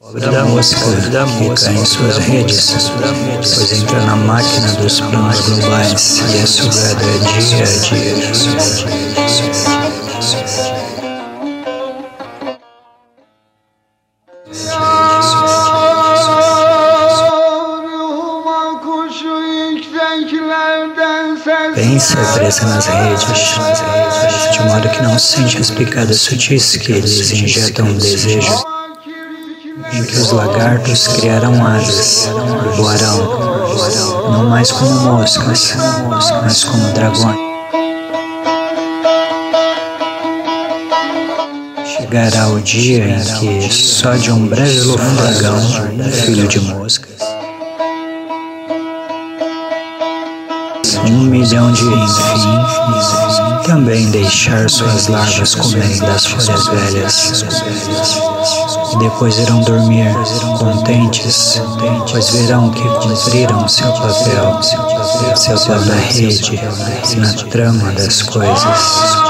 da mosca que cai em suas redes, pois entra na máquina dos planos globais. E é sugada dia a dia. Pensa presa nas redes, de modo que não sente as picadas sutis que eles injetam um desejo, em que os lagartos criarão asas e voarão, não mais como moscas, mas como dragões. Chegará o dia em que só de um breve lufagão, filho de moscas, um milhão de enfim, também deixar suas larvas comerem das folhas velhas. E depois irão dormir contentes, pois verão que cumpriram seu papel, seu papel na rede, na trama das coisas.